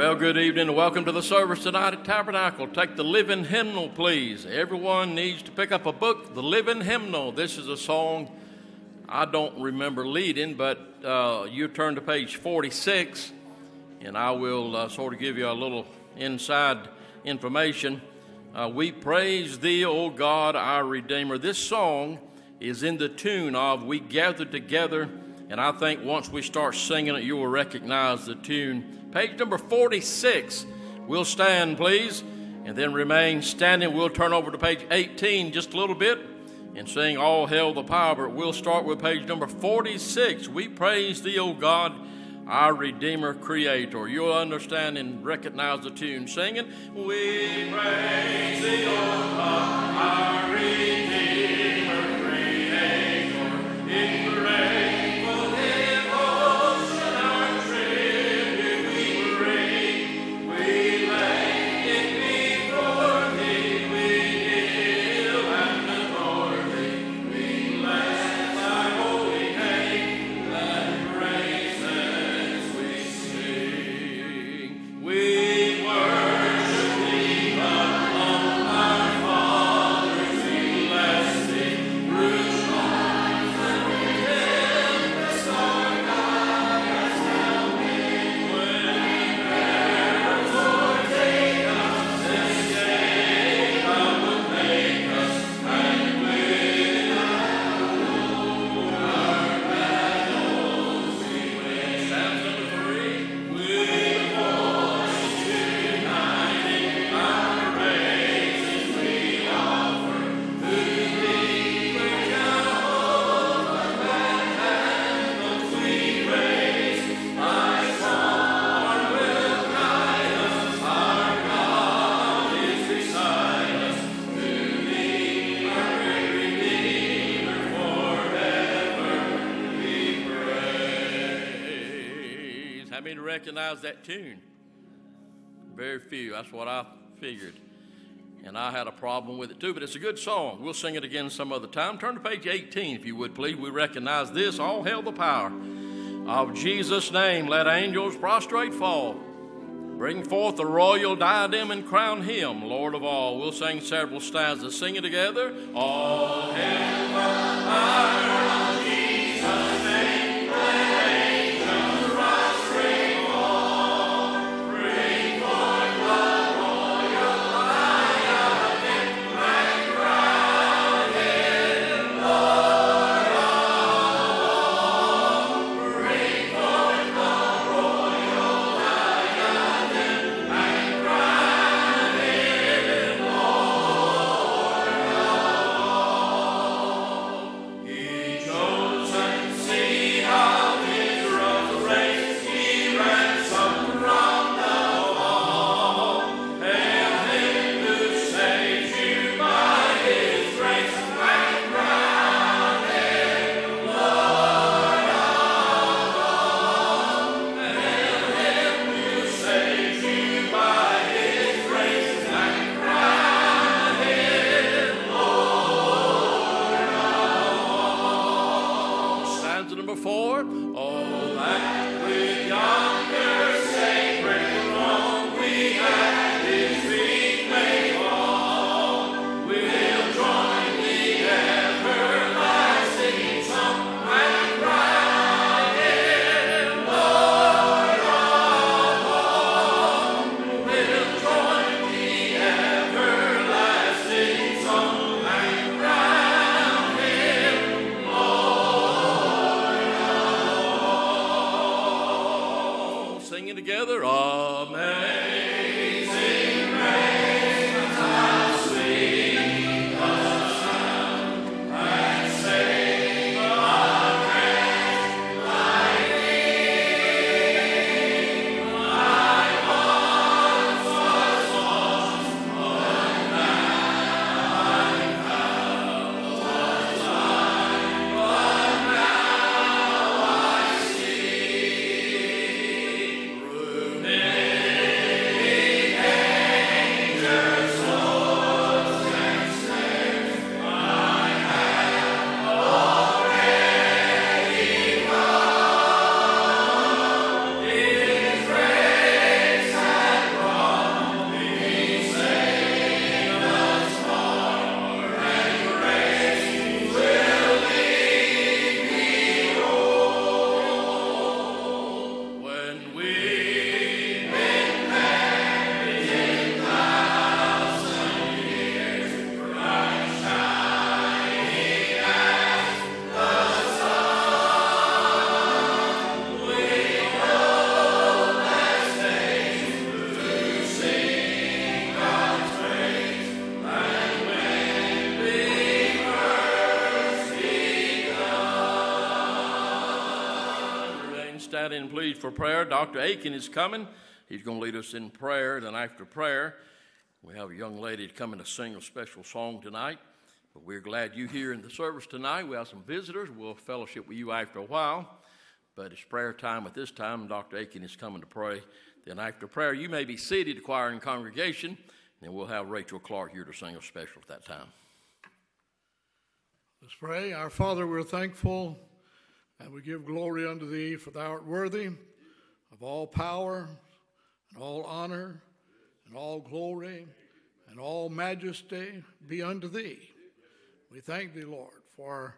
Well, good evening and welcome to the service tonight at Tabernacle. Take the living hymnal, please. Everyone needs to pick up a book, the living hymnal. This is a song I don't remember leading, but uh, you turn to page 46 and I will uh, sort of give you a little inside information. Uh, we praise thee, O God, our Redeemer. This song is in the tune of We Gather Together, and I think once we start singing it, you will recognize the tune. Page number 46. We'll stand, please, and then remain standing. We'll turn over to page 18 just a little bit and sing All Hail the Power. But we'll start with page number 46. We praise thee, O God, our Redeemer, Creator. You'll understand and recognize the tune. Singing, We praise thee, O God, our Redeemer, recognize that tune? Very few. That's what I figured. And I had a problem with it too, but it's a good song. We'll sing it again some other time. Turn to page 18, if you would, please. We recognize this. All hail the power of Jesus' name. Let angels prostrate fall. Bring forth the royal diadem and crown him, Lord of all. We'll sing several stanzas. Sing it together. All hail the power for prayer. Dr. Aiken is coming. He's going to lead us in prayer. Then, after prayer, we have a young lady coming to sing a special song tonight. But we're glad you're here in the service tonight. We have some visitors. We'll fellowship with you after a while. But it's prayer time at this time. Dr. Aiken is coming to pray. Then, after prayer, you may be seated, choir and congregation. And we'll have Rachel Clark here to sing a special at that time. Let's pray. Our Father, we're thankful and we give glory unto thee, for thou art worthy of all power and all honor and all glory and all majesty be unto thee. We thank thee, Lord, for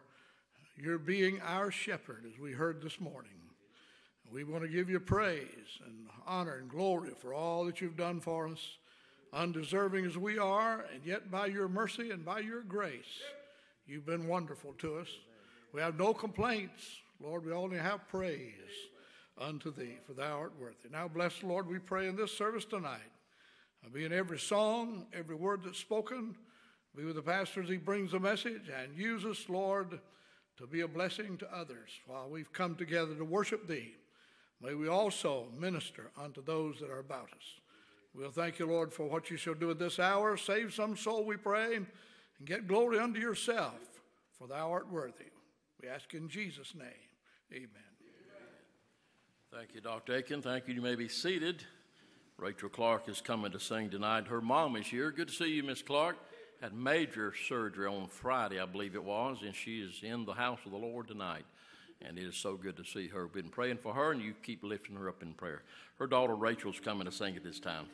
your being our shepherd, as we heard this morning. We want to give you praise and honor and glory for all that you've done for us, undeserving as we are, and yet by your mercy and by your grace, you've been wonderful to us. We have no complaints, Lord. We only have praise unto thee, for thou art worthy. Now, bless the Lord, we pray in this service tonight. Be in every song, every word that's spoken. Be with the pastor as he brings the message, and use us, Lord, to be a blessing to others while we've come together to worship thee. May we also minister unto those that are about us. We'll thank you, Lord, for what you shall do at this hour. Save some soul, we pray, and get glory unto yourself, for thou art worthy. We ask in Jesus' name. Amen. Thank you, Dr. Aiken. Thank you. You may be seated. Rachel Clark is coming to sing tonight. Her mom is here. Good to see you, Miss Clark. Had major surgery on Friday, I believe it was, and she is in the house of the Lord tonight. And it is so good to see her. Been praying for her, and you keep lifting her up in prayer. Her daughter Rachel's coming to sing at this time.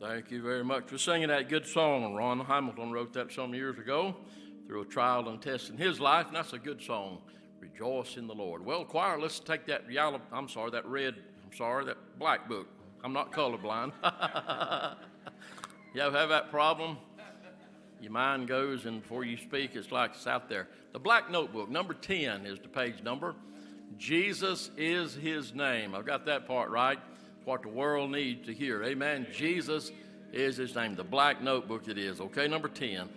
Thank you very much for singing that good song. Ron Hamilton wrote that some years ago through a trial and test in his life, and that's a good song. Rejoice in the Lord. Well, choir, let's take that yellow, I'm sorry, that red, I'm sorry, that black book. I'm not colorblind. you ever have that problem? Your mind goes, and before you speak, it's like it's out there. The black notebook, number 10 is the page number. Jesus is his name. I've got that part right. What the world needs to hear. Amen. Jesus is his name. The black notebook it is. Okay, number 10.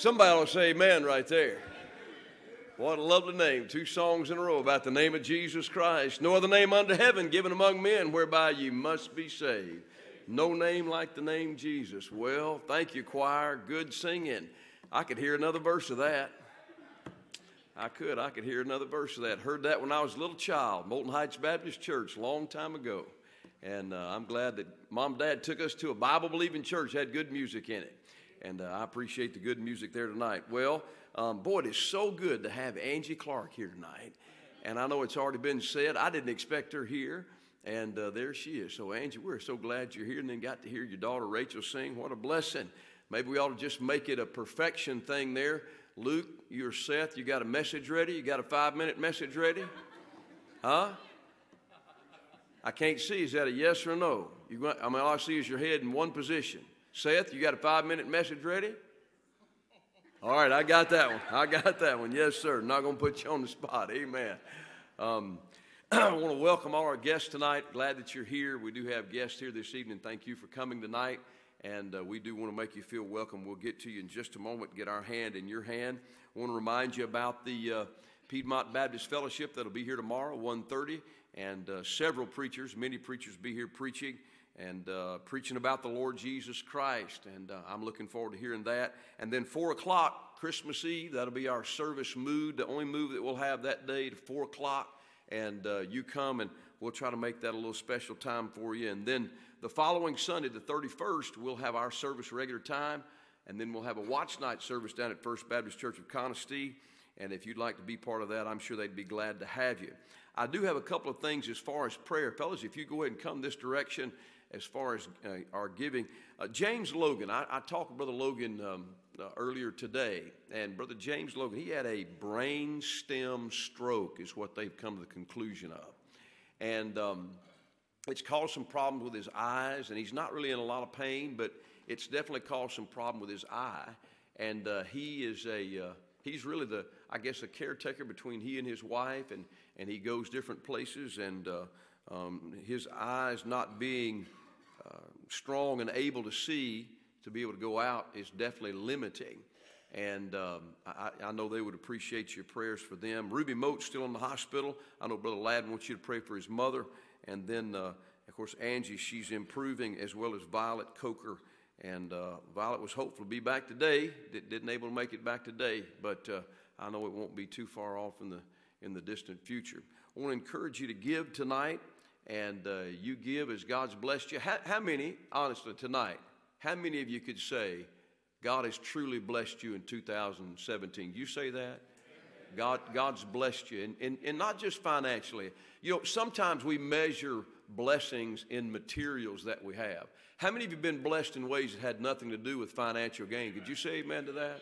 Somebody will say amen right there. What a lovely name. Two songs in a row about the name of Jesus Christ. No other name under heaven given among men whereby you must be saved. No name like the name Jesus. Well, thank you, choir. Good singing. I could hear another verse of that. I could. I could hear another verse of that. Heard that when I was a little child, Molten Heights Baptist Church, long time ago. And uh, I'm glad that mom and dad took us to a Bible believing church, had good music in it. And uh, I appreciate the good music there tonight. Well, um, boy, it is so good to have Angie Clark here tonight. And I know it's already been said, I didn't expect her here. And uh, there she is. So, Angie, we're so glad you're here and then got to hear your daughter Rachel sing. What a blessing. Maybe we ought to just make it a perfection thing there. Luke, you're Seth, you got a message ready? You got a five minute message ready? Huh? I can't see. Is that a yes or no? You, I mean, all I see is your head in one position. Seth, you got a five minute message ready? All right, I got that one. I got that one. Yes, sir. Not going to put you on the spot. Amen. Um, I want to welcome all our guests tonight. Glad that you're here. We do have guests here this evening. Thank you for coming tonight. And uh, we do want to make you feel welcome. We'll get to you in just a moment, get our hand in your hand. I want to remind you about the uh, Piedmont Baptist Fellowship that'll be here tomorrow, 1.30. And uh, several preachers, many preachers be here preaching and uh, preaching about the Lord Jesus Christ. And uh, I'm looking forward to hearing that. And then 4 o'clock, Christmas Eve, that'll be our service mood, the only move that we'll have that day to 4 o'clock. And uh, you come and we'll try to make that a little special time for you. And then the following Sunday, the 31st, we'll have our service regular time, and then we'll have a watch night service down at First Baptist Church of Conestee. And if you'd like to be part of that, I'm sure they'd be glad to have you. I do have a couple of things as far as prayer. Fellas, if you go ahead and come this direction as far as uh, our giving. Uh, James Logan, I, I, talked to Brother Logan um, uh, earlier today, and Brother James Logan, he had a brain stem stroke, is what they've come to the conclusion of. And um, it's caused some problems with his eyes, and he's not really in a lot of pain, but it's definitely caused some problem with his eye. And uh, he is a uh, he's really the I guess a caretaker between he and his wife, and and he goes different places, and uh, um, his eyes not being strong and able to see to be able to go out is definitely limiting. And um, I, I, know they would appreciate your prayers for them. Ruby Moat's still in the hospital. I know Brother Ladd wants you to pray for his mother. And then, uh, of course, Angie, she's improving, as well as Violet Coker. And uh, Violet was hopeful to be back today. Did, not able to make it back today, but uh, I know it won't be too far off in the in the distant future. I want to encourage you to give tonight, and uh, you give as God's blessed you. How, how many, honestly, tonight? How many of you could say God has truly blessed you in 2017? You say that? God, God's blessed you, and, and, and not just financially. You know, sometimes we measure blessings in materials that we have. How many of you have been blessed in ways that had nothing to do with financial gain? Could you say amen to that?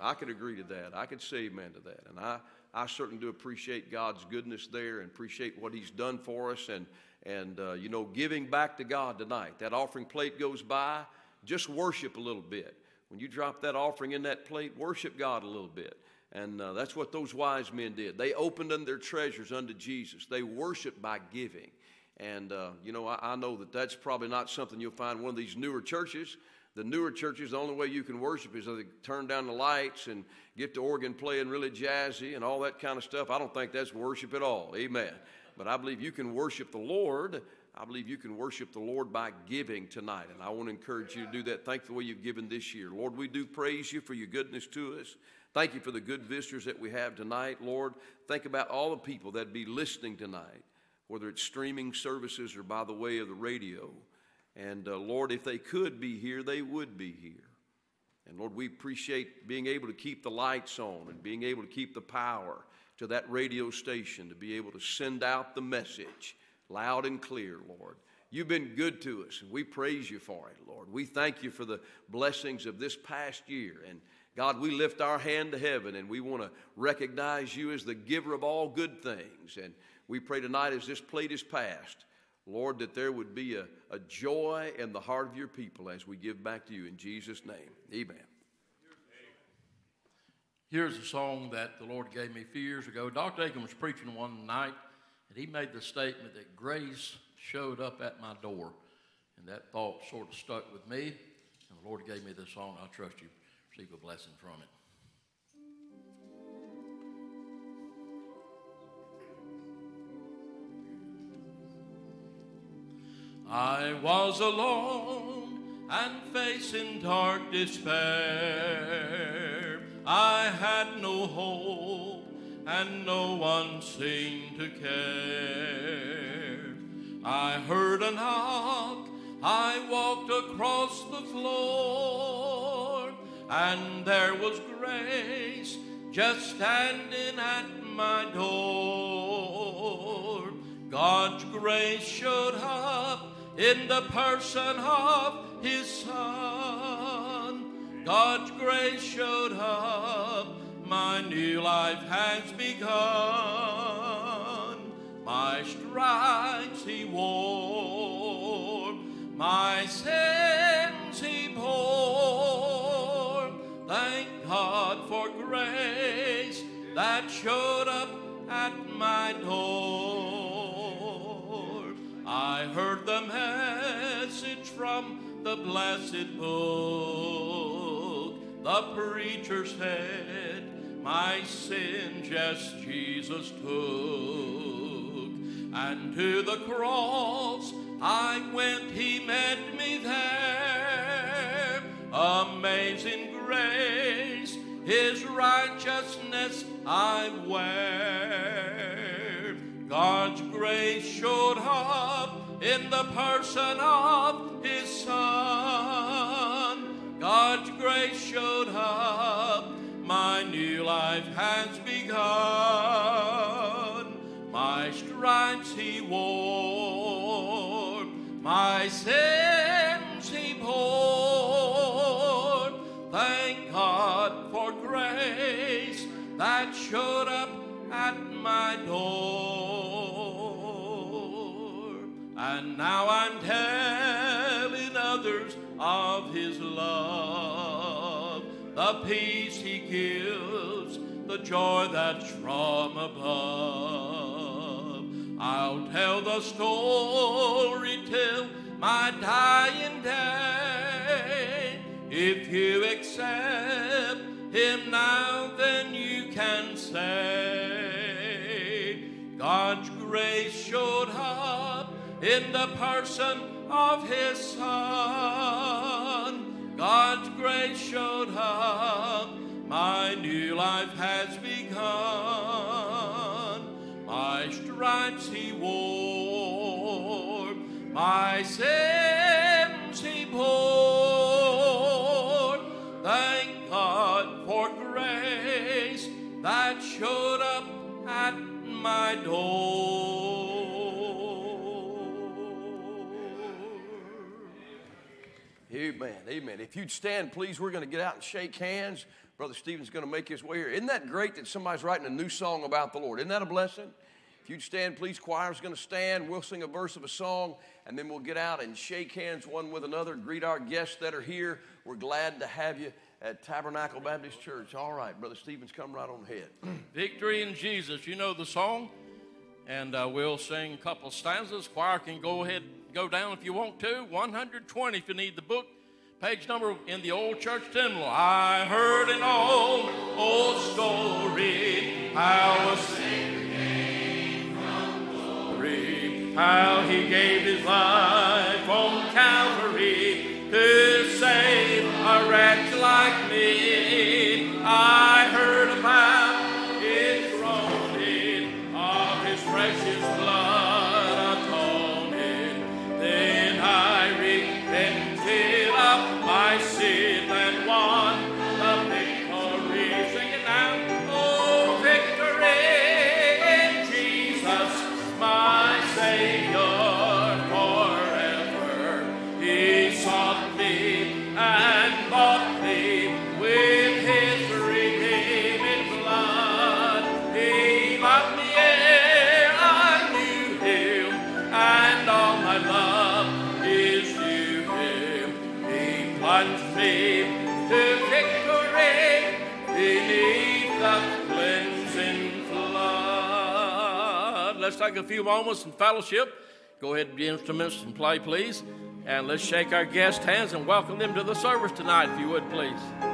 I could agree to that. I could say amen to that. And I, I certainly do appreciate God's goodness there and appreciate what He's done for us and, and uh, you know, giving back to God tonight. That offering plate goes by, just worship a little bit. When you drop that offering in that plate, worship God a little bit. And uh, that's what those wise men did. They opened their treasures unto Jesus. They worshiped by giving. And, uh, you know, I, I, know that that's probably not something you'll find one of these newer churches. The newer churches, the only way you can worship is they turn down the lights and get the organ playing really jazzy and all that kind of stuff. I don't think that's worship at all. Amen. But I believe you can worship the Lord. I believe you can worship the Lord by giving tonight. And I want to encourage you to do that. Thank the way you've given this year. Lord, we do praise you for your goodness to us. Thank you for the good visitors that we have tonight, Lord. Think about all the people that be listening tonight, whether it's streaming services or by the way of the radio. And uh, Lord, if they could be here, they would be here. And Lord, we appreciate being able to keep the lights on and being able to keep the power to that radio station to be able to send out the message loud and clear, Lord. You've been good to us, and we praise you for it, Lord. We thank you for the blessings of this past year. And God, we lift our hand to heaven and we want to recognize you as the giver of all good things. And we pray tonight as this plate is passed, Lord, that there would be a, a joy in the heart of your people as we give back to you in Jesus' name. Amen. Here's a song that the Lord gave me a few years ago. Dr. Aiken was preaching one night, and he made the statement that grace showed up at my door. And that thought sort of stuck with me. And the Lord gave me this song. I trust you receive a blessing from it. I was alone and facing dark despair. I had no hope and no one seemed to care. I heard a knock, I walked across the floor, and there was grace just standing at my door. God's grace showed up in the person of his son. God's grace showed up, my new life has begun. My stripes he wore, my sins he bore. Thank God for grace that showed up at my door. I heard the message from the blessed book. The preacher said, My sin just Jesus took. And to the cross I went, he met me there. Amazing grace, his righteousness I wear. God's grace showed up in the person of his son. God's grace showed up, my new life has begun. My stripes he wore, my sins he bore. Thank God for grace that showed up And now I'm telling others of his love, the peace he gives, the joy that's from above. I'll tell the story till my dying day. If you accept him now, then you can say, God's grace showed up in the person of his son. God's grace showed up, my new life has begun. My stripes he wore, my sins he bore. Thank God for grace that showed up at my door. Amen. Amen. If you'd stand, please, we're going to get out and shake hands. Brother Stephen's going to make his way here. Isn't that great that somebody's writing a new song about the Lord? Isn't that a blessing? If you'd stand, please, choir's going to stand. We'll sing a verse of a song, and then we'll get out and shake hands one with another, greet our guests that are here. We're glad to have you at Tabernacle Baptist Church. All right, Brother Stevens, come right on ahead. Victory in Jesus. You know the song, and uh, we'll sing a couple stanzas. Choir can go ahead, go down if you want to. 120 if you need the book. Page number in the old church hymnal. I heard an old, old story how a Savior came from glory, how he gave his life on Calvary to save a wretch a few moments in fellowship. Go ahead the instruments and play, please. And let's shake our guest hands and welcome them to the service tonight, if you would, please.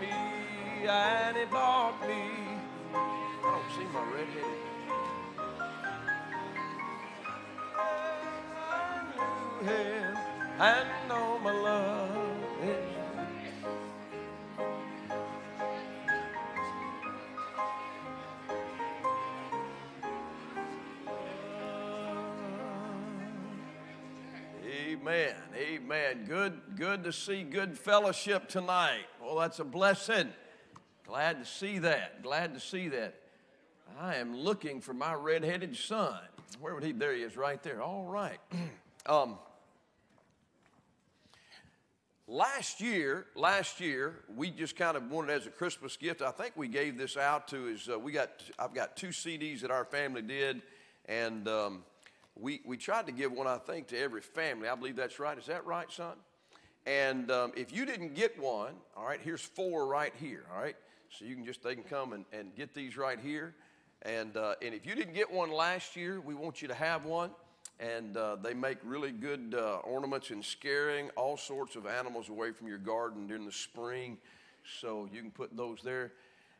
Me and he bought me. I don't see my and know my love is Amen. Amen. Good, good to see good fellowship tonight. That's a blessing. Glad to see that. Glad to see that. I am looking for my red-headed son. Where would he? There he is, right there. All right. um, last year, last year, we just kind of wanted as a Christmas gift. I think we gave this out to is uh, we got. I've got two CDs that our family did, and um, we we tried to give one. I think to every family. I believe that's right. Is that right, son? And um, if you didn't get one, all right, here's four right here. All right, so you can just they can come and, and get these right here. And uh, and if you didn't get one last year, we want you to have one. And uh, they make really good uh, ornaments and scaring all sorts of animals away from your garden during the spring. So you can put those there.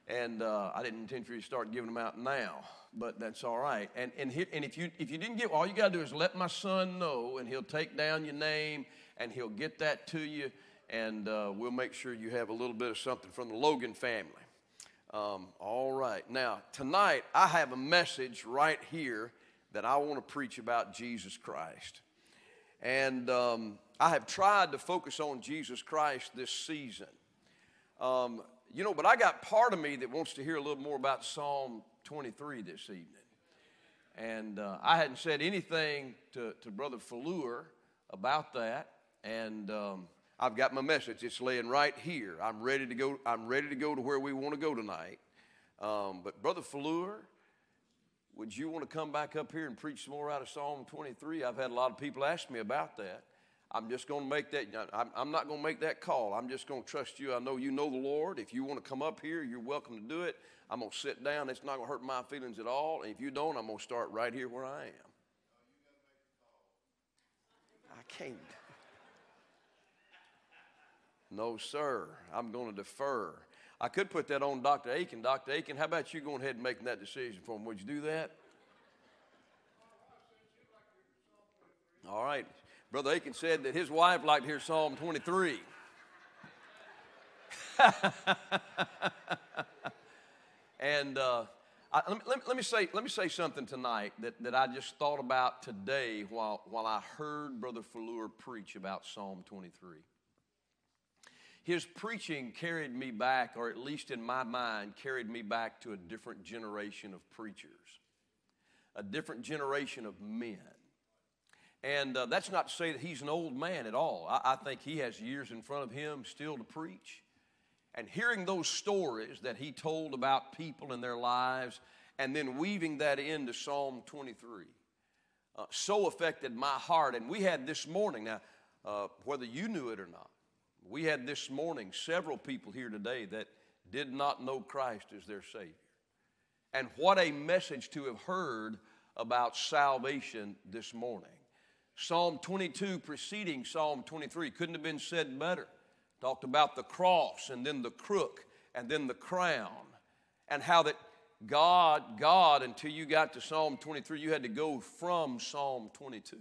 And uh, I didn't intend for you to start giving them out now, but that's all right. And, and, and if, you, if you didn't get, all you got to do is let my son know, and he'll take down your name, and he'll get that to you, and uh, we'll make sure you have a little bit of something from the Logan family. Um, all right. Now, tonight, I have a message right here that I want to preach about Jesus Christ. And um, I have tried to focus on Jesus Christ this season. Um, you know, but I got part of me that wants to hear a little more about Psalm 23 this evening. And uh, I hadn't said anything to, to Brother Faleur about that. And um, I've got my message. It's laying right here. I'm ready to go. I'm ready to go to where we want to go tonight. Um, but Brother Faleur, would you want to come back up here and preach some more out of Psalm 23? I've had a lot of people ask me about that. I'm just going to make that, I'm, I'm not going to make that call. I'm just going to trust you. I know you know the Lord. If you want to come up here, you're welcome to do it. I'm going to sit down. It's not going to hurt my feelings at all. And if you don't, I'm going to start right here where I am. I can't. No, sir. I'm going to defer. I could put that on Dr. Aiken. Dr. Aiken, how about you going ahead and making that decision for him? Would you do that? All right. Brother Aiken said that his wife liked to hear Psalm 23. and uh, I, let, me, let, me, say, let me say something tonight that, that I just thought about today while, while I heard Brother Faleur preach about Psalm 23. His preaching carried me back, or at least in my mind, carried me back to a different generation of preachers, a different generation of men. And uh, that's not to say that he's an old man at all. I, I think he has years in front of him still to preach. And hearing those stories that he told about people and their lives, and then weaving that into Psalm 23, uh, so affected my heart. And we had this morning, now, uh, whether you knew it or not, we had this morning several people here today that did not know Christ as their Savior. And what a message to have heard about salvation this morning. Psalm 22 preceding Psalm 23 couldn't have been said better. Talked about the cross and then the crook and then the crown and how that God, God, until you got to Psalm 23, you had to go from Psalm 22.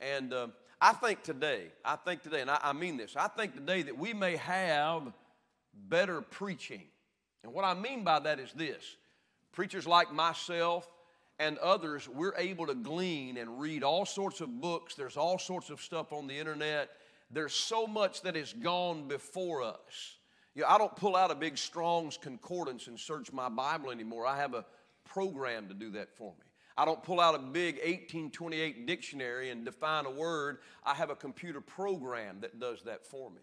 And uh, I think today, I think today, and I, I mean this, I think today that we may have better preaching. And what I mean by that is this preachers like myself, and others, we're able to glean and read all sorts of books. There's all sorts of stuff on the internet. There's so much that has gone before us. You know, I don't pull out a big Strong's Concordance and search my Bible anymore. I have a program to do that for me. I don't pull out a big 1828 dictionary and define a word. I have a computer program that does that for me.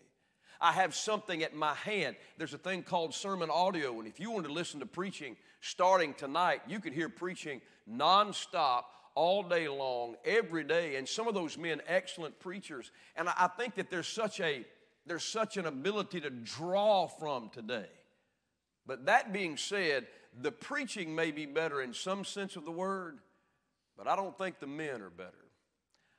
I have something at my hand. There's a thing called SermonAudio, and if you want to listen to preaching starting tonight, you could hear preaching nonstop all day long, every day. And some of those men, excellent preachers. And I think that there's such a there's such an ability to draw from today. But that being said, the preaching may be better in some sense of the word, but I don't think the men are better.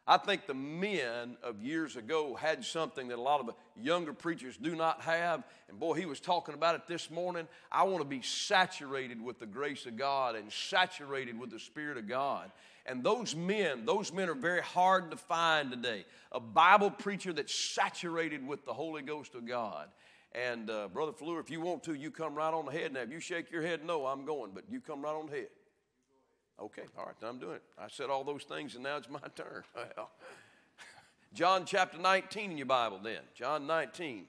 I think the men of years ago had something that a lot of the younger preachers do not have. And boy, he was talking about it this morning. I want to be saturated with the grace of God and saturated with the Spirit of God. And those men, those men are very hard to find today. A Bible preacher that's saturated with the Holy Ghost of God. And uh, Brother Fleur, if you want to, you come right on ahead. Now, if you shake your head, no, I'm going, but you come right on ahead. Okay, all right, I'm doing it. I said all those things, and now it's my turn. Well, John chapter 19 in your Bible, then. John 19.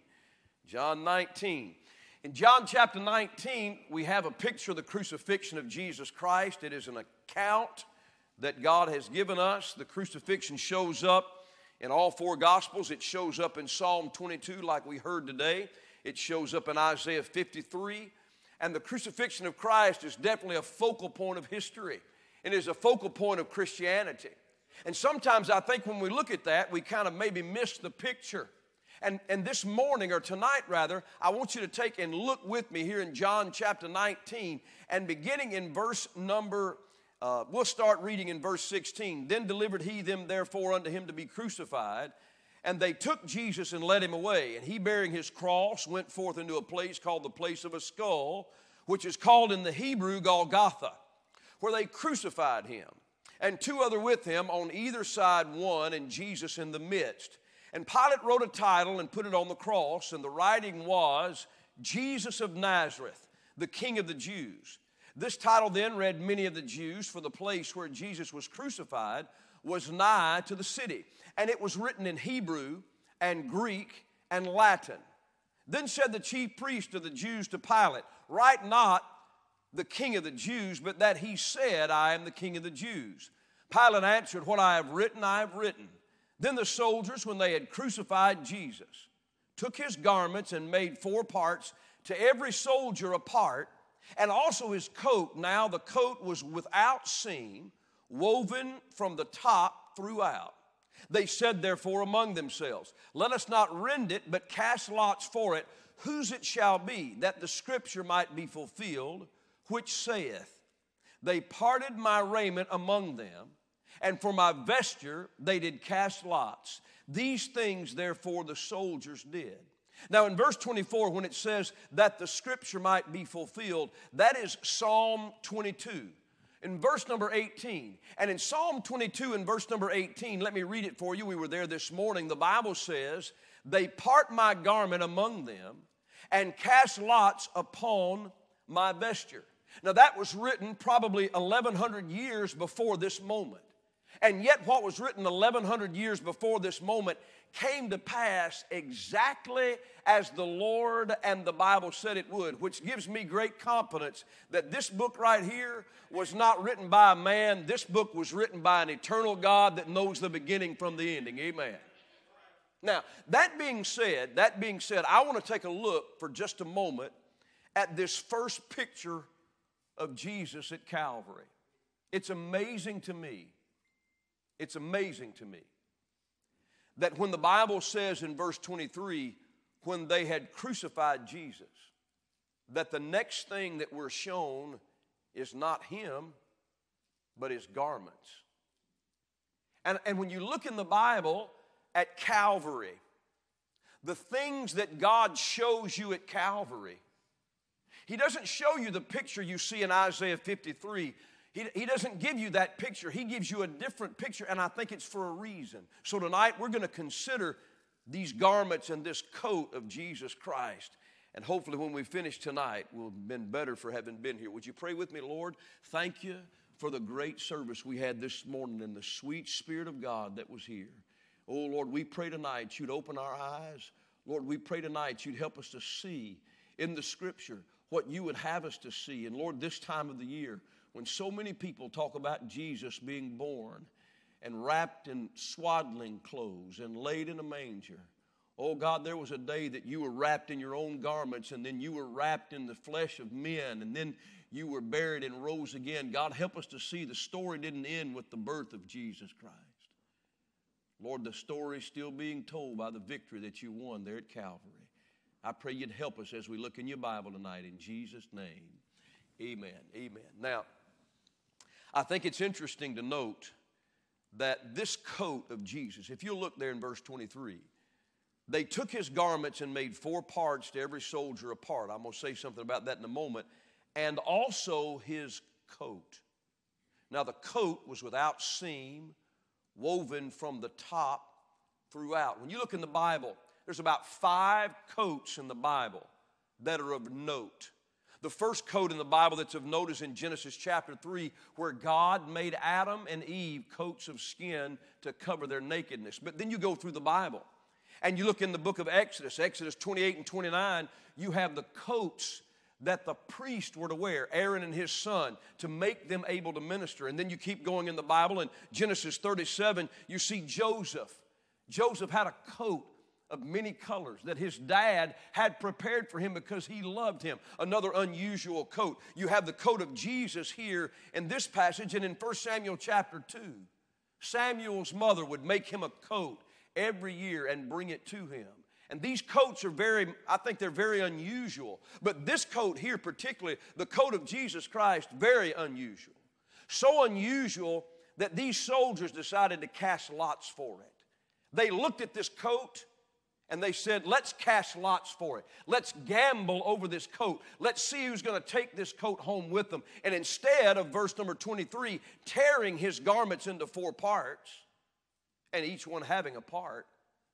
John 19. In John chapter 19, we have a picture of the crucifixion of Jesus Christ. It is an account that God has given us. The crucifixion shows up in all four Gospels. It shows up in Psalm 22, like we heard today. It shows up in Isaiah 53. And the crucifixion of Christ is definitely a focal point of history and is a focal point of Christianity. And sometimes I think when we look at that, we kind of maybe miss the picture. And, and this morning, or tonight rather, I want you to take and look with me here in John chapter 19 and beginning in verse number, uh, we'll start reading in verse 16. Then delivered he them therefore unto him to be crucified. And they took Jesus and led him away. And he, bearing his cross, went forth into a place called the place of a skull, which is called in the Hebrew Golgotha where they crucified him, and two other with him on either side one, and Jesus in the midst. And Pilate wrote a title and put it on the cross, and the writing was Jesus of Nazareth, the King of the Jews. This title then read many of the Jews, for the place where Jesus was crucified was nigh to the city. And it was written in Hebrew and Greek and Latin. Then said the chief priest of the Jews to Pilate, Write not the king of the Jews, but that he said, I am the king of the Jews. Pilate answered, What I have written, I have written. Then the soldiers, when they had crucified Jesus, took his garments and made four parts, to every soldier a part, and also his coat. Now the coat was without seam, woven from the top throughout. They said, therefore, among themselves, Let us not rend it, but cast lots for it, whose it shall be, that the scripture might be fulfilled which saith, They parted my raiment among them, and for my vesture they did cast lots. These things, therefore, the soldiers did. Now, in verse 24, when it says that the scripture might be fulfilled, that is Psalm 22. In verse number 18, and in Psalm 22 and verse number 18, let me read it for you. We were there this morning. The Bible says, They part my garment among them and cast lots upon my vesture. Now, that was written probably 1,100 years before this moment. And yet, what was written 1,100 years before this moment came to pass exactly as the Lord and the Bible said it would, which gives me great confidence that this book right here was not written by a man. This book was written by an eternal God that knows the beginning from the ending. Amen. Now, that being said, that being said, I want to take a look for just a moment at this first picture of Jesus at Calvary. It's amazing to me, it's amazing to me that when the Bible says in verse 23, when they had crucified Jesus, that the next thing that we're shown is not him, but his garments. And, and when you look in the Bible at Calvary, the things that God shows you at Calvary he doesn't show you the picture you see in Isaiah 53. He, he doesn't give you that picture. He gives you a different picture, and I think it's for a reason. So tonight we're going to consider these garments and this coat of Jesus Christ. And hopefully, when we finish tonight, we'll have been better for having been here. Would you pray with me, Lord? Thank you for the great service we had this morning and the sweet Spirit of God that was here. Oh, Lord, we pray tonight you'd open our eyes. Lord, we pray tonight you'd help us to see in the Scripture what you would have us to see. And Lord, this time of the year, when so many people talk about Jesus being born and wrapped in swaddling clothes and laid in a manger, oh God, there was a day that you were wrapped in your own garments and then you were wrapped in the flesh of men and then you were buried and rose again. God, help us to see the story didn't end with the birth of Jesus Christ. Lord, the story is still being told by the victory that you won there at Calvary. I pray you'd help us as we look in your Bible tonight in Jesus' name. Amen. Amen. Now, I think it's interesting to note that this coat of Jesus, if you look there in verse 23, they took his garments and made four parts to every soldier a part. I'm going to say something about that in a moment. And also his coat. Now, the coat was without seam, woven from the top throughout. When you look in the Bible, there's about five coats in the Bible that are of note. The first coat in the Bible that's of note is in Genesis chapter 3, where God made Adam and Eve coats of skin to cover their nakedness. But then you go through the Bible and you look in the book of Exodus, Exodus 28 and 29, you have the coats that the priest were to wear, Aaron and his son, to make them able to minister. And then you keep going in the Bible, in Genesis 37, you see Joseph. Joseph had a coat of many colors that his dad had prepared for him because he loved him. Another unusual coat. You have the coat of Jesus here in this passage, and in 1 Samuel chapter 2, Samuel's mother would make him a coat every year and bring it to him. And these coats are very, I think they're very unusual. But this coat here, particularly, the coat of Jesus Christ, very unusual. So unusual that these soldiers decided to cast lots for it. They looked at this coat and they said, Let's cast lots for it. Let's gamble over this coat. Let's see who's going to take this coat home with them. And instead of verse number 23, tearing his garments into four parts, and each one having a part,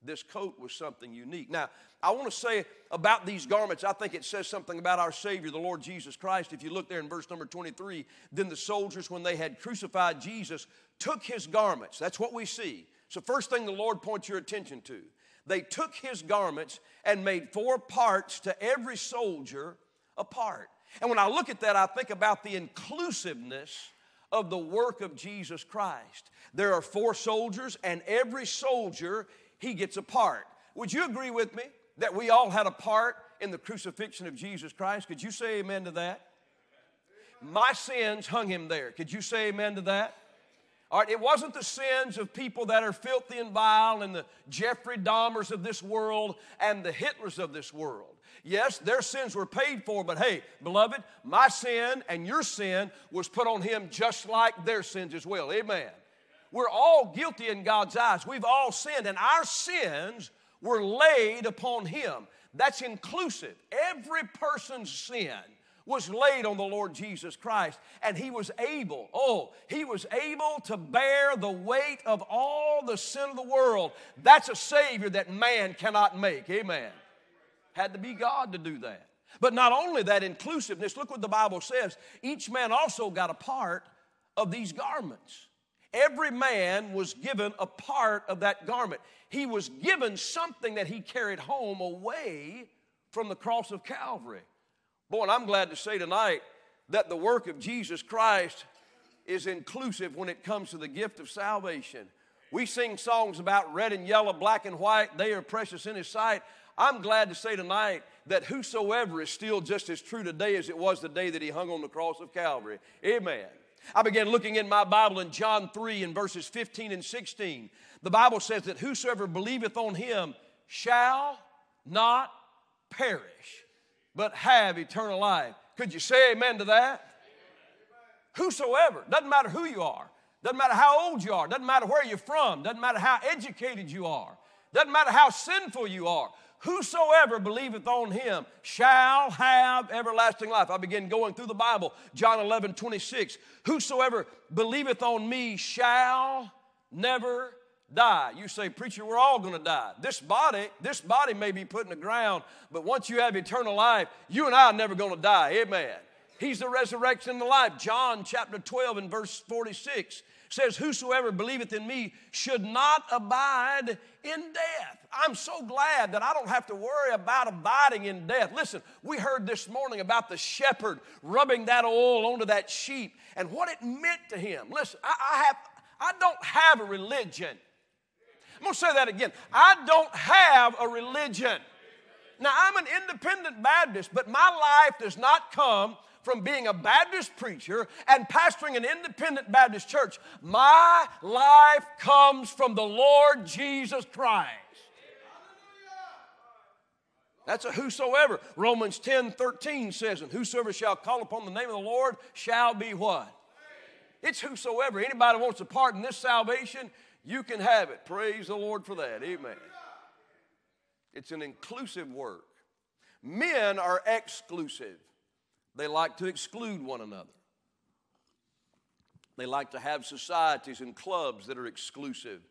this coat was something unique. Now, I want to say about these garments, I think it says something about our Savior, the Lord Jesus Christ. If you look there in verse number 23, then the soldiers, when they had crucified Jesus, took his garments. That's what we see. So, first thing the Lord points your attention to they took his garments and made four parts to every soldier a part. And when I look at that, I think about the inclusiveness of the work of Jesus Christ. There are four soldiers, and every soldier, he gets a part. Would you agree with me that we all had a part in the crucifixion of Jesus Christ? Could you say amen to that? My sins hung him there. Could you say amen to that? All right, it wasn't the sins of people that are filthy and vile and the Jeffrey Dahmers of this world and the Hitlers of this world. Yes, their sins were paid for, but hey, beloved, my sin and your sin was put on him just like their sins as well. Amen. We're all guilty in God's eyes. We've all sinned, and our sins were laid upon him. That's inclusive. Every person's sin was laid on the Lord Jesus Christ, and he was able, oh, he was able to bear the weight of all the sin of the world. That's a Savior that man cannot make. Amen. Had to be God to do that. But not only that inclusiveness, look what the Bible says. Each man also got a part of these garments. Every man was given a part of that garment. He was given something that he carried home away from the cross of Calvary. Boy, and I'm glad to say tonight that the work of Jesus Christ is inclusive when it comes to the gift of salvation. We sing songs about red and yellow, black and white, they are precious in His sight. I'm glad to say tonight that whosoever is still just as true today as it was the day that he hung on the cross of Calvary. Amen. I began looking in my Bible in John 3 in verses 15 and 16. The Bible says that whosoever believeth on him shall not perish, but have eternal life. Could you say amen to that? Whosoever, doesn't matter who you are, doesn't matter how old you are, doesn't matter where you're from, doesn't matter how educated you are, doesn't matter how sinful you are. Whosoever believeth on him shall have everlasting life. I begin going through the Bible, John 11, 26. Whosoever believeth on me shall never die. You say, Preacher, we're all going to die. This body, this body may be put in the ground, but once you have eternal life, you and I are never going to die. Amen. He's the resurrection and the life. John chapter 12 and verse 46 says, Whosoever believeth in me should not abide in death. I'm so glad that I don't have to worry about abiding in death. Listen, we heard this morning about the shepherd rubbing that oil onto that sheep and what it meant to him. Listen, I, I have I don't have a religion. I'm going to say that again. I don't have a religion. Now, I'm an independent Baptist, but my life does not come from being a Baptist preacher and pastoring an independent Baptist church. My life comes from the Lord Jesus Christ. That's a whosoever. Romans 10 13 says, And whosoever shall call upon the name of the Lord shall be what? It's whosoever. Anybody wants a part in this salvation, you can have it. Praise the Lord for that. Amen. It's an inclusive work. Men are exclusive, they like to exclude one another. They like to have societies and clubs that are exclusive.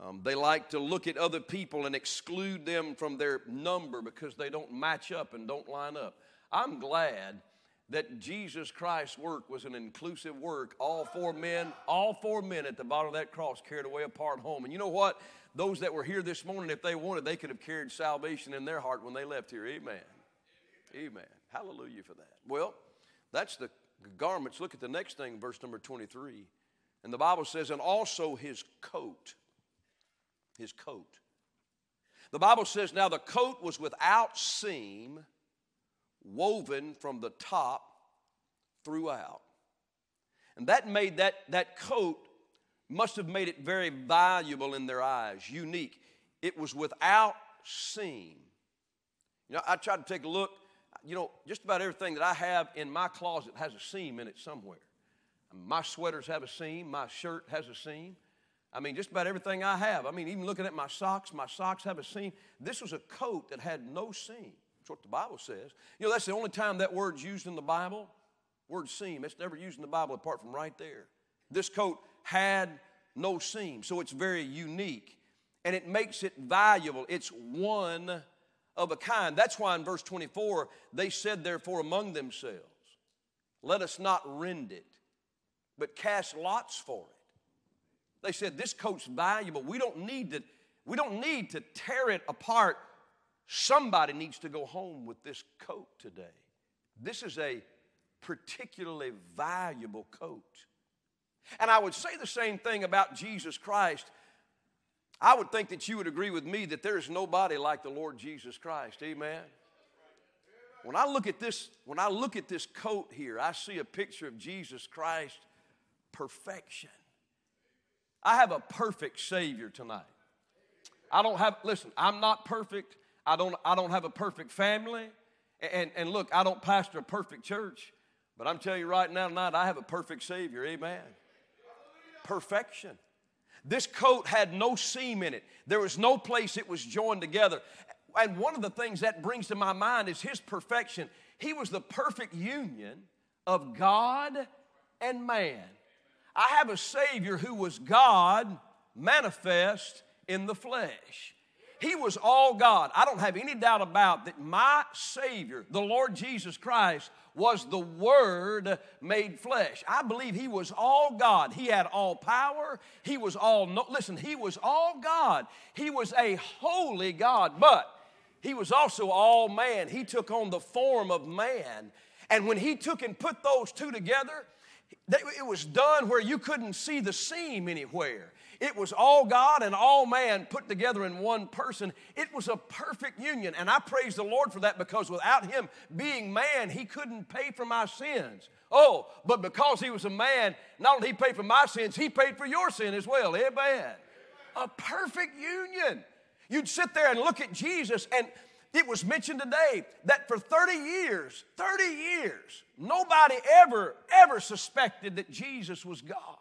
Um, they like to look at other people and exclude them from their number because they don't match up and don't line up. I'm glad that Jesus Christ's work was an inclusive work. All four men, all four men at the bottom of that cross carried away a part home. And you know what? Those that were here this morning, if they wanted, they could have carried salvation in their heart when they left here. Amen. Amen. Hallelujah for that. Well, that's the garments. Look at the next thing, verse number 23. And the Bible says, and also his coat. His coat. The Bible says, now the coat was without seam, woven from the top throughout. And that made that, that coat must have made it very valuable in their eyes, unique. It was without seam. You know, I tried to take a look. You know, just about everything that I have in my closet has a seam in it somewhere. My sweaters have a seam, my shirt has a seam. I mean, just about everything I have. I mean, even looking at my socks, my socks have a seam. This was a coat that had no seam. That's what the Bible says. You know, that's the only time that word's used in the Bible. Word seam. It's never used in the Bible apart from right there. This coat had no seam, so it's very unique and it makes it valuable. It's one of a kind. That's why in verse 24 they said, therefore, among themselves, let us not rend it, but cast lots for it. They said, This coat's valuable. We don't need to, we don't need to tear it apart. Somebody needs to go home with this coat today. This is a particularly valuable coat. And I would say the same thing about Jesus Christ. I would think that you would agree with me that there is nobody like the Lord Jesus Christ. Amen. When I look at this, when I look at this coat here, I see a picture of Jesus Christ perfection. I have a perfect Savior tonight. I don't have, listen, I'm not perfect. I don't, I don't have a perfect family. And, and look, I don't pastor a perfect church. But I'm telling you right now tonight, I have a perfect Savior. Amen. Perfection. This coat had no seam in it, there was no place it was joined together. And one of the things that brings to my mind is his perfection. He was the perfect union of God and man. I have a Savior who was God manifest in the flesh. He was all God. I don't have any doubt about that my Savior, the Lord Jesus Christ, was the Word made flesh. I believe He was all God. He had all power. He was all, no, listen, He was all God. He was a holy God, but He was also all man. He took on the form of man. And when He took and put those two together, it was done where you couldn't see the seam anywhere. It was all God and all man put together in one person. It was a perfect union. And I praise the Lord for that because without Him being man, He couldn't pay for my sins. Oh, but because He was a man, not only He paid for my sins, He paid for your sin as well. Amen. A perfect union. You'd sit there and look at Jesus and it was mentioned today that for 30 years, 30 years, nobody ever, ever suspected that Jesus was God.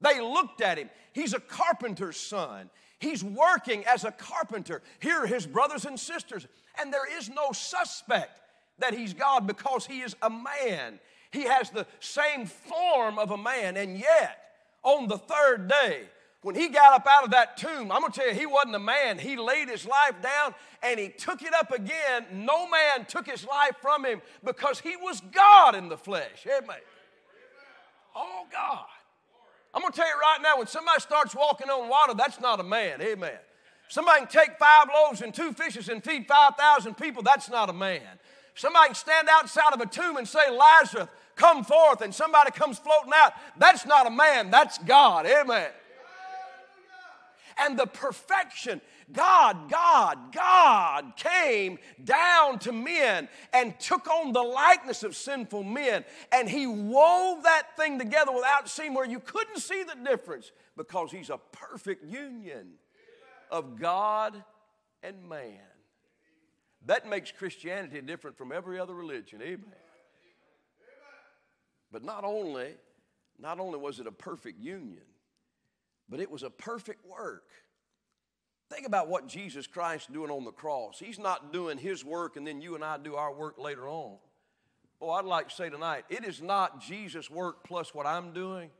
They looked at him. He's a carpenter's son. He's working as a carpenter. Here are his brothers and sisters. And there is no suspect that he's God because he is a man. He has the same form of a man. And yet, on the third day, when he got up out of that tomb, I'm going to tell you, he wasn't a man. He laid his life down and he took it up again. No man took his life from him because he was God in the flesh. Amen. Oh, God. I'm going to tell you right now, when somebody starts walking on water, that's not a man. Amen. Somebody can take five loaves and two fishes and feed 5,000 people, that's not a man. Somebody can stand outside of a tomb and say, Lazarus, come forth, and somebody comes floating out. That's not a man, that's God. Amen and the perfection. God, God, God came down to men and took on the likeness of sinful men, and He wove that thing together without seeing where you couldn't see the difference because He's a perfect union of God and man. That makes Christianity different from every other religion. Amen. But not only not only was it a perfect union, but it was a perfect work. Think about what Jesus Christ doing on the cross. He's not doing his work and then you and I do our work later on. Oh, I'd like to say tonight, it is not Jesus' work plus what I'm doing.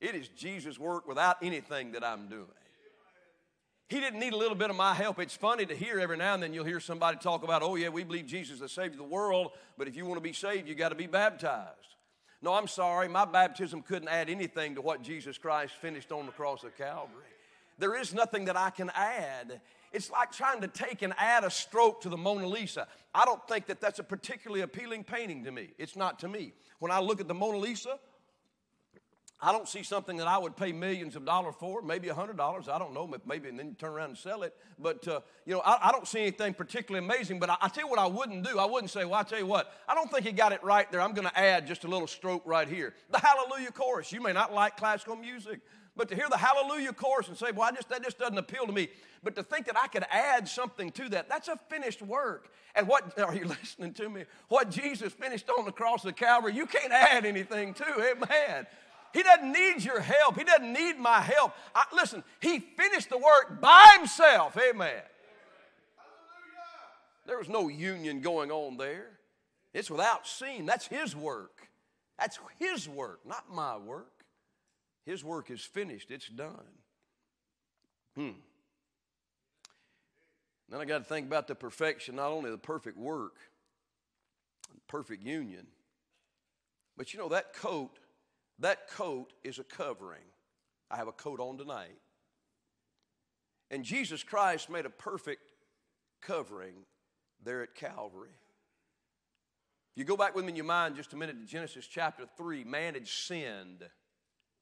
It is Jesus' work without anything that I'm doing. He didn't need a little bit of my help. It's funny to hear every now and then you'll hear somebody talk about, oh, yeah, we believe Jesus is the Savior of the world, but if you want to be saved, you got to be baptized. No, I'm sorry, my baptism couldn't add anything to what Jesus Christ finished on the cross of Calvary. There is nothing that I can add. It's like trying to take and add a stroke to the Mona Lisa. I don't think that that's a particularly appealing painting to me. It's not to me. When I look at the Mona Lisa, I don't see something that I would pay millions of dollars for, maybe a hundred dollars. I don't know, maybe, and then turn around and sell it. But uh, you know, I, I, don't see anything particularly amazing. But I, I, tell you what, I wouldn't do. I wouldn't say, "Well, I tell you what, I don't think he got it right there. I'm going to add just a little stroke right here." The Hallelujah chorus. You may not like classical music, but to hear the Hallelujah chorus and say, "Well, I just that just doesn't appeal to me," but to think that I could add something to that—that's a finished work. And what are you listening to me? What Jesus finished on the cross of Calvary, you can't add anything to. Amen. He doesn't need your help. He doesn't need my help. I, listen, he finished the work by himself. Amen. There was no union going on there. It's without seam. That's his work. That's his work, not my work. His work is finished, it's done. Hmm. Then I got to think about the perfection, not only the perfect work, perfect union, but you know, that coat that coat is a covering. I have a coat on tonight. And Jesus Christ made a perfect covering there at Calvary. You go back with me in your mind just a minute to Genesis chapter 3. Man had sinned,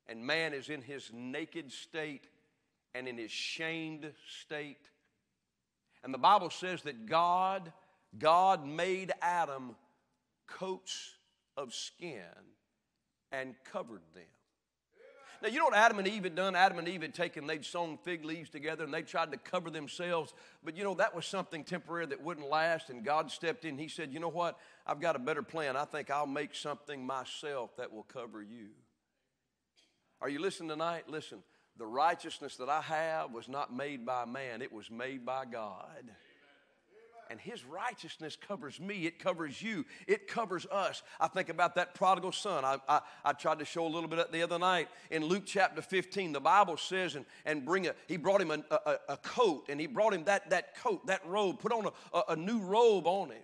and man is in his naked state and in his shamed state. And the Bible says that God, God made Adam coats of skin and covered them. Now, you know what Adam and Eve had done? Adam and Eve had taken, they'd sewn fig leaves together and they tried to cover themselves. But you know, that was something temporary that wouldn't last. And God stepped in. He said, You know what? I've got a better plan. I think I'll make something myself that will cover you. Are you listening tonight? Listen, the righteousness that I have was not made by man, it was made by God and his righteousness covers me. It covers you. It covers us. I think about that prodigal son. I, I, I tried to show a little bit the other night in Luke chapter 15. The Bible says, and, and bring a, he brought him a, a, a coat, and he brought him that, that coat, that robe, put on a, a new robe on him.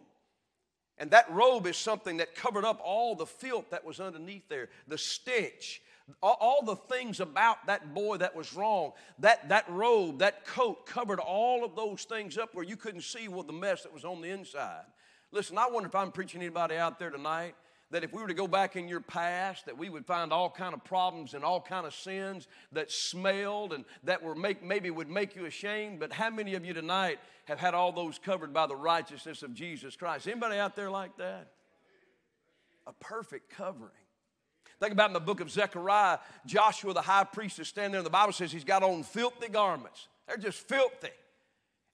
And that robe is something that covered up all the filth that was underneath there, the stench, all, all, the things about that boy that was wrong. That, that robe, that coat covered all of those things up where you couldn't see what the mess that was on the inside. Listen, I wonder if I'm preaching anybody out there tonight that if we were to go back in your past that we would find all kind of problems and all kind of sins that smelled and that were make, maybe would make you ashamed but how many of you tonight have had all those covered by the righteousness of jesus christ anybody out there like that a perfect covering Think about in the book of Zechariah, Joshua the high priest is standing there, and the Bible says he's got on filthy garments. They're just filthy.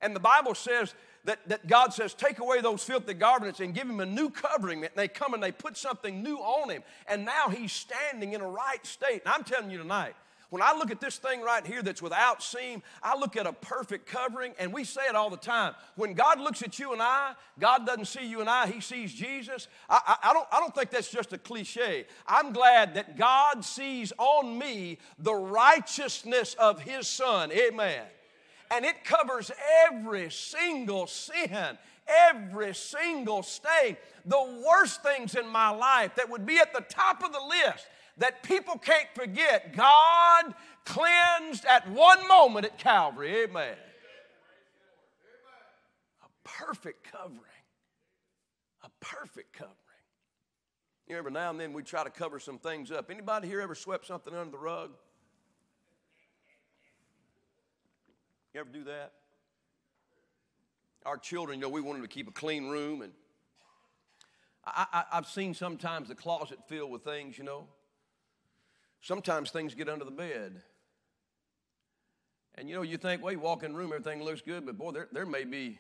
And the Bible says that, that God says, take away those filthy garments and give him a new covering. And they come and they put something new on him. And now he's standing in a right state. And I'm telling you tonight, when I look at this thing right here that's without seam, I look at a perfect covering, and we say it all the time. When God looks at you and I, God doesn't see you and I, He sees Jesus. I, I, I, don't, I don't think that's just a cliche. I'm glad that God sees on me the righteousness of His Son. Amen. And it covers every single sin, every single stain. The worst things in my life that would be at the top of the list that people can't forget God cleansed at one moment at Calvary. Amen. A perfect covering. A perfect covering. You know, every now and then we try to cover some things up. Anybody here ever swept something under the rug? You ever do that? Our children, you know, we want them to keep a clean room, and I, have seen sometimes the closet filled with things, you know. Sometimes things get under the bed. And you know, you think, well, you walk in the room, everything looks good, but boy, there, there may be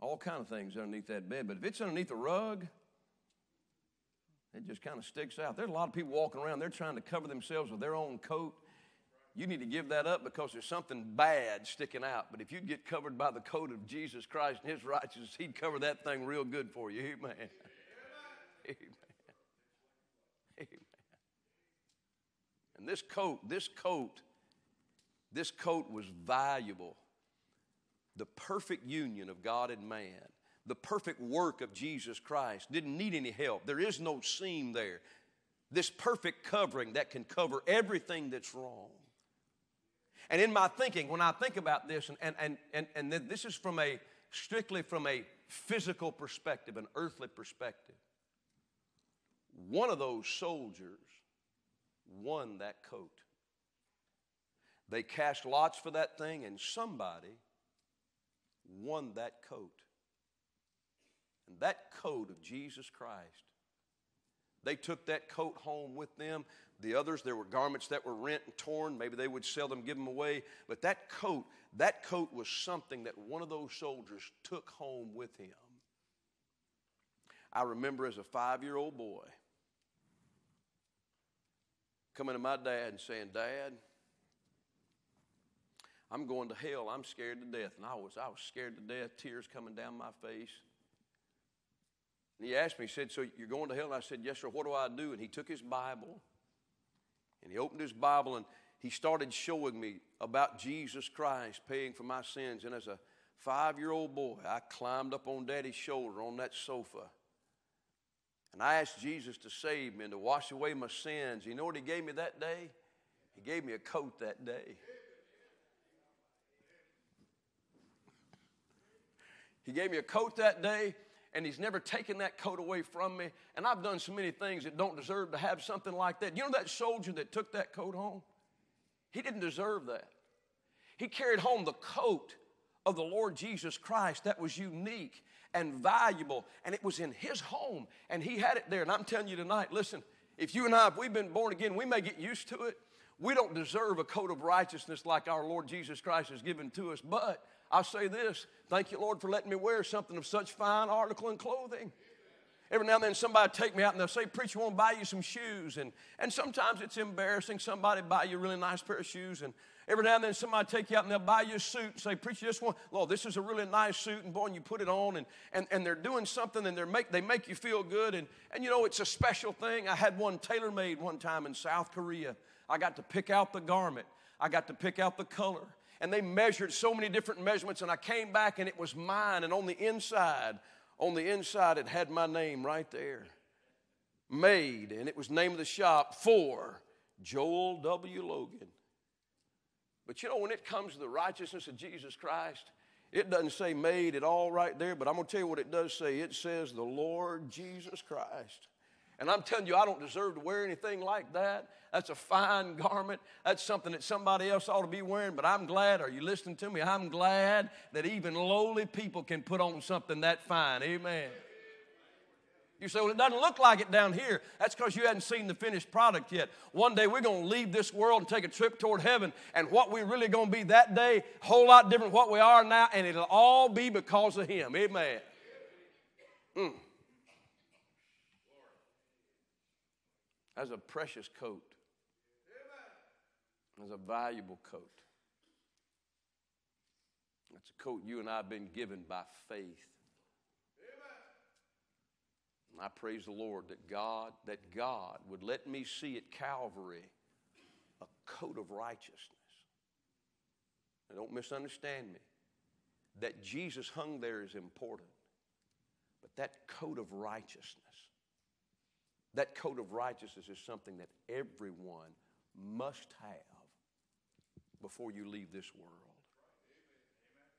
all kind of things underneath that bed. But if it's underneath a rug, It just kind of sticks out. There's a lot of people walking around, they're trying to cover themselves with their own coat. You need to give that up because there's something bad sticking out. But if you get covered by the coat of Jesus Christ and his righteousness, he'd cover that thing real good for you. Amen. Amen. Amen. And this coat, this coat, this coat was valuable. The perfect union of God and man, the perfect work of Jesus Christ, didn't need any help. There is no seam there. This perfect covering that can cover everything that's wrong. And in my thinking, when I think about this, and, and, and, and this is from a strictly from a physical perspective, an earthly perspective, one of those soldiers won that coat. They cast lots for that thing, and somebody won that coat. And that coat of Jesus Christ, they took that coat home with them. The others, there were garments that were rent and torn. Maybe they would sell them, give them away. But that coat, that coat was something that one of those soldiers took home with him. I remember as a five year old boy coming to my dad and saying, Dad, I'm going to hell. I'm scared to death. And I was, I was scared to death, tears coming down my face. And he asked me, he said, So you're going to hell? And I said, Yes, sir. What do I do? And he took his Bible and he opened his Bible and he started showing me about Jesus Christ paying for my sins. And as a five year old boy, I climbed up on daddy's shoulder on that sofa. And I asked Jesus to save me and to wash away my sins. You know what he gave me that day? He gave me a coat that day. He gave me a coat that day, and He's never taken that coat away from me. And I've done so many things that don't deserve to have something like that. You know that soldier that took that coat home? He didn't deserve that. He carried home the coat of the Lord Jesus Christ that was unique and valuable, and it was in His home, and He had it there. And I'm telling you tonight, listen, if you and I, if we've been born again, we may get used to it. We don't deserve a coat of righteousness like our Lord Jesus Christ has given to us, but I'll say this thank you, Lord, for letting me wear something of such fine article and clothing. Every now and then somebody take me out and they'll say, Preacher, want to buy you some shoes. And, and sometimes it's embarrassing. Somebody buy you a really nice pair of shoes. And every now and then somebody take you out and they'll buy you a suit and say, Preacher, this one, Lord, this is a really nice suit. And boy, and you put it on and, and, and they're doing something and they make, they make you feel good. And, and you know, it's a special thing. I had one tailor made one time in South Korea. I got to pick out the garment. I got to pick out the color and they measured so many different measurements, and I came back and it was mine. And on the inside, on the inside, it had my name right there. Made, and it was name of the shop for Joel W. Logan. But you know, when it comes to the righteousness of Jesus Christ, it doesn't say made at all right there, but I'm going to tell you what it does say. It says the Lord Jesus Christ. And I'm telling you, I don't deserve to wear anything like that. That's a fine garment. That's something that somebody else ought to be wearing. But I'm glad, are you listening to me? I'm glad that even lowly people can put on something that fine. Amen. You say, well, it doesn't look like it down here. That's because you hadn't seen the finished product yet. One day we're going to leave this world and take a trip toward heaven, and what we're really going to be that day, a whole lot different what we are now, and it'll all be because of Him. Amen. Mm. That's a precious coat. That's a valuable coat. That's a coat you and I have been given by faith. I praise the Lord that God, that God would let me see at Calvary a coat of righteousness. Now don't misunderstand me. That Jesus hung there is important. But that coat of righteousness that coat of righteousness is something that everyone must have before you leave this world.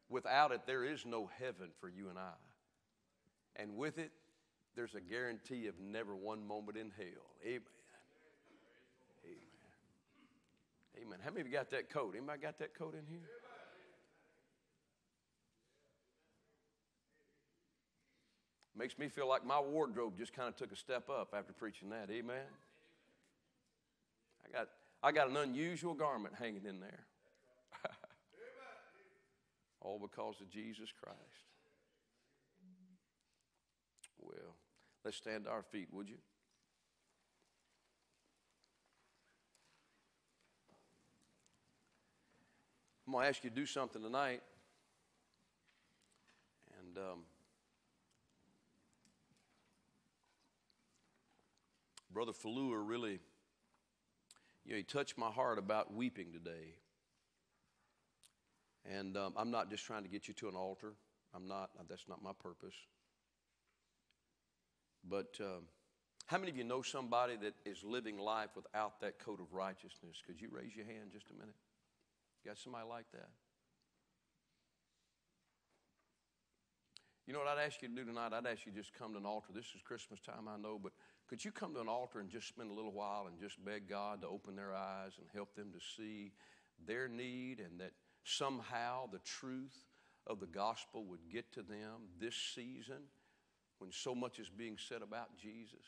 Without it, there is no heaven for you and I. And with it, there's a guarantee of never one moment in hell. Amen. Amen. Amen. How many of you got that coat? Anybody got that coat in here? Makes me feel like my wardrobe just kind of took a step up after preaching that. Amen. I got, I got an unusual garment hanging in there. All because of Jesus Christ. Well, Let's stand to our feet, would you? I'm going to ask you to do something tonight. And um, Brother Falua really, you know, he touched my heart about weeping today. And um, I'm not just trying to get you to an altar. I'm not, that's not my purpose. But um, how many of you know somebody that is living life without that coat of righteousness? Could you raise your hand just a minute? You got somebody like that? You know what I'd ask you to do tonight? I'd ask you to just come to an altar. This is Christmas time, I know, but could you come to an altar and just spend a little while and just beg God to open their eyes and help them to see their need and that somehow the truth of the gospel would get to them this season when so much is being said about Jesus?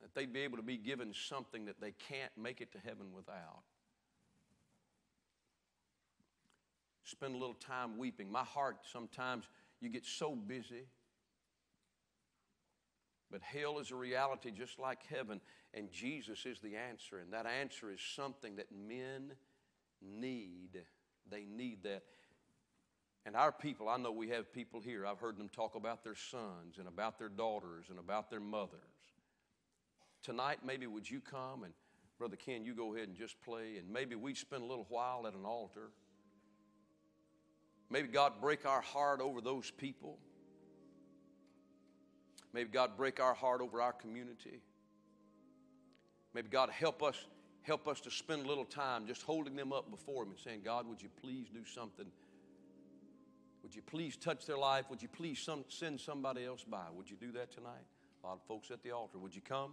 That they'd be able to be given something that they can't make it to heaven without. spend a little time weeping. My heart, sometimes you get so busy. But hell is a reality just like heaven, and Jesus is the answer. And that answer is something that men need. They need that. And our people, I know we have people here, I've heard them talk about their sons and about their daughters and about their mothers. Tonight, maybe would you come and, Brother Ken, you go ahead and just play, and maybe we'd spend a little while at an altar. Maybe God break our heart over those people. Maybe God break our heart over our community. Maybe God help us help us to spend a little time just holding them up before Him and saying, God, would you please do something? Would you please touch their life? Would you please some, send somebody else by? Would you do that tonight? A lot of folks at the altar. Would you come?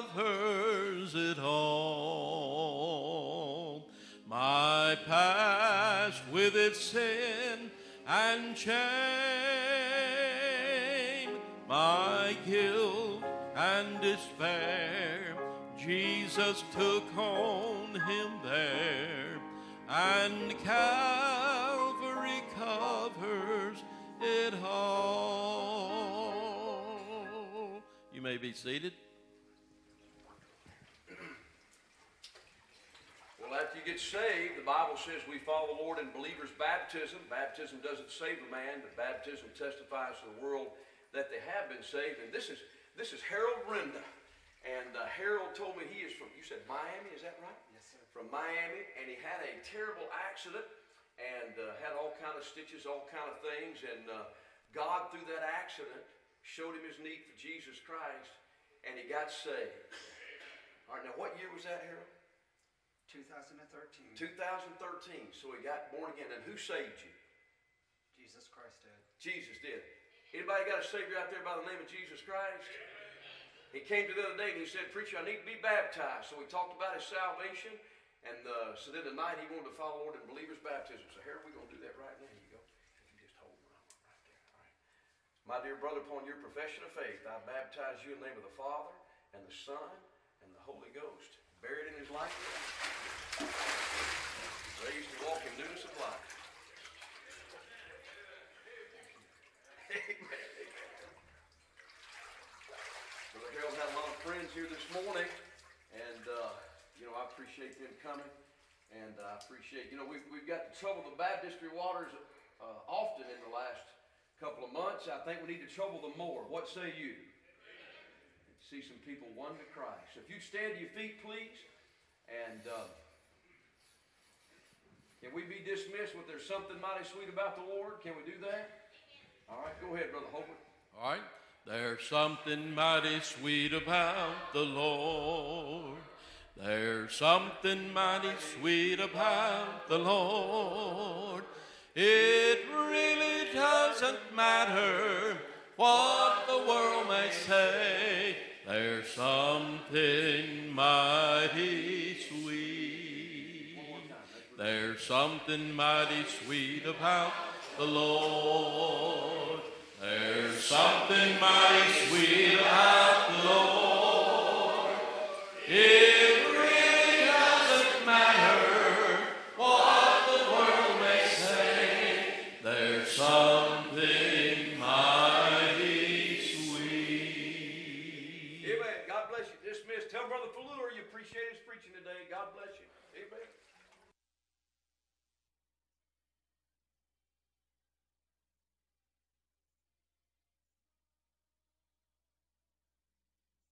Calvary covers it all. My past with its sin and shame, my guilt and despair, Jesus took on him there, and Calvary covers it all. You may be seated. Get saved, the Bible says we follow the Lord in believers' baptism. Baptism doesn't save a man, but baptism testifies to the world that they have been saved. And this is this is Harold Brenda. And uh, Harold told me he is from, you said Miami, is that right? Yes, sir. From Miami, and he had a terrible accident and uh, had all kind of stitches, all kind of things. And uh, God, through that accident, showed him his need for Jesus Christ, and he got saved. All right, now what year was that, Harold? 2013. 2013. So he got born again. And who saved you? Jesus Christ did. Jesus did. Anybody got a Savior out there by the name of Jesus Christ? He came to the other day and he said, Preacher, I need to be baptized. So we talked about his salvation. And uh, so then tonight he wanted to follow Lord in believer's baptism. So Harold, we're going to do that right now. Here you go. If you just hold right, right there. All right. My dear brother, upon your profession of faith, I baptize you in the name of the Father and the Son and the Holy Ghost. Buried in his likeness. Raised to walk in newness of life. Amen. Brother Harold had a lot of friends here this morning, and uh, you know I appreciate them coming, and I appreciate you know we've we've got to trouble the baptistry waters uh, often in the last couple of months. I think we need to trouble them more. What say you? See some people won to Christ. So if you'd stand to your feet, please, and. Uh, can we be dismissed with there's something mighty sweet about the Lord? Can we do that? All right, go ahead, Brother Holbert. All right. There's something mighty sweet about the Lord. There's something mighty sweet about the Lord. It really doesn't matter what the world may say. There's something mighty sweet. There's something mighty sweet about the Lord. There's something mighty sweet